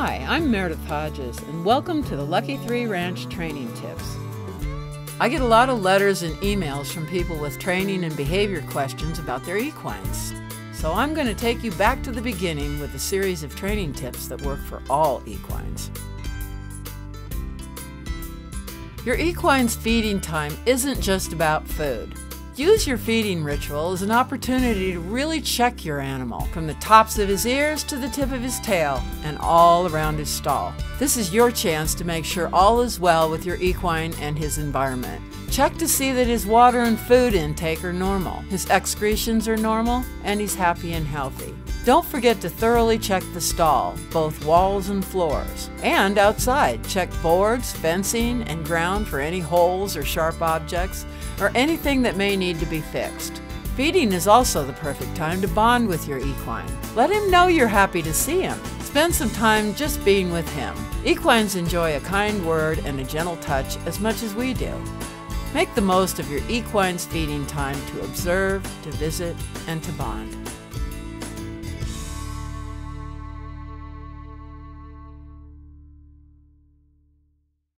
Hi, I'm Meredith Hodges, and welcome to the Lucky 3 Ranch Training Tips. I get a lot of letters and emails from people with training and behavior questions about their equines. So I'm going to take you back to the beginning with a series of training tips that work for all equines. Your equine's feeding time isn't just about food. Use your feeding ritual as an opportunity to really check your animal, from the tops of his ears to the tip of his tail and all around his stall. This is your chance to make sure all is well with your equine and his environment. Check to see that his water and food intake are normal, his excretions are normal, and he's happy and healthy. Don't forget to thoroughly check the stall, both walls and floors. And outside, check boards, fencing, and ground for any holes or sharp objects, or anything that may need to be fixed. Feeding is also the perfect time to bond with your equine. Let him know you're happy to see him. Spend some time just being with him. Equines enjoy a kind word and a gentle touch as much as we do. Make the most of your equine's feeding time to observe, to visit, and to bond.